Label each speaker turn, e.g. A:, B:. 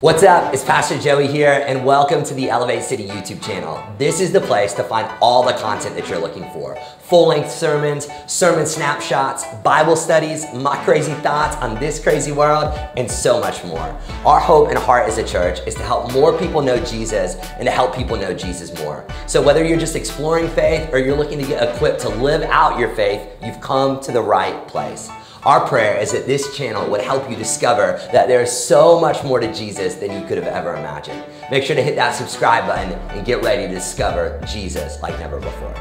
A: What's up? It's Pastor Joey here, and welcome to the Elevate City YouTube channel. This is the place to find all the content that you're looking for full length sermons, sermon snapshots, Bible studies, my crazy thoughts on this crazy world, and so much more. Our hope and heart as a church is to help more people know Jesus and to help people know Jesus more. So, whether you're just exploring faith or you're looking to get equipped to live out your faith, you've come to the right place. Our prayer is that this channel would help you discover that there is so much more to Jesus than you could have ever imagined. Make sure to hit that subscribe button and get ready to discover Jesus like never before.